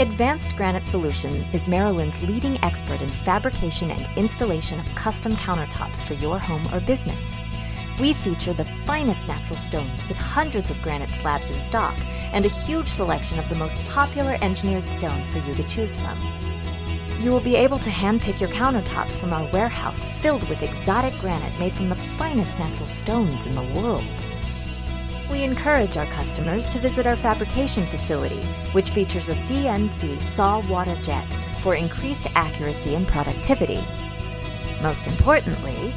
Advanced Granite Solution is Maryland's leading expert in fabrication and installation of custom countertops for your home or business. We feature the finest natural stones with hundreds of granite slabs in stock and a huge selection of the most popular engineered stone for you to choose from. You will be able to handpick your countertops from our warehouse filled with exotic granite made from the finest natural stones in the world. We encourage our customers to visit our fabrication facility, which features a CNC saw water jet for increased accuracy and productivity. Most importantly,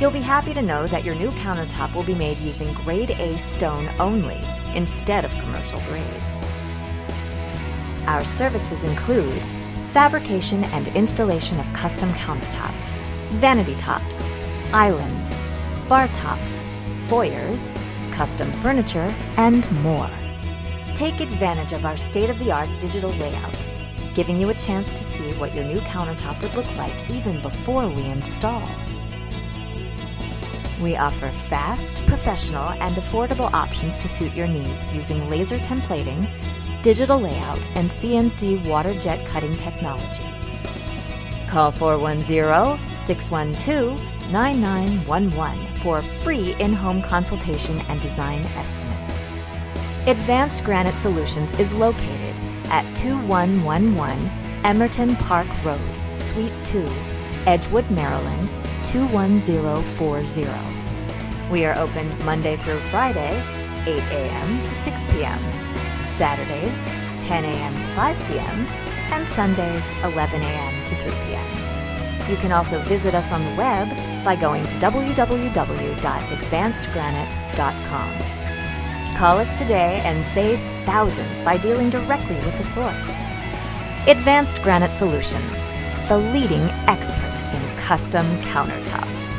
you'll be happy to know that your new countertop will be made using grade A stone only instead of commercial grade. Our services include fabrication and installation of custom countertops, vanity tops, islands, bar tops, foyers, custom furniture, and more. Take advantage of our state of the art digital layout, giving you a chance to see what your new countertop would look like even before we install. We offer fast, professional, and affordable options to suit your needs using laser templating, digital layout, and CNC water jet cutting technology. Call 410 612 9911 for free in home consultation and design estimate. Advanced Granite Solutions is located at 2111 Emmorton Park Road, Suite 2, Edgewood, Maryland 21040. We are open Monday through Friday, 8 a.m. to 6 p.m., Saturdays, 10 a.m. to 5 p.m., and Sundays, 11 a.m. to 3 p.m. You can also visit us on the web by going to www.advancedgranite.com. Call us today and save thousands by dealing directly with the source. Advanced Granite Solutions, the leading expert in custom countertops.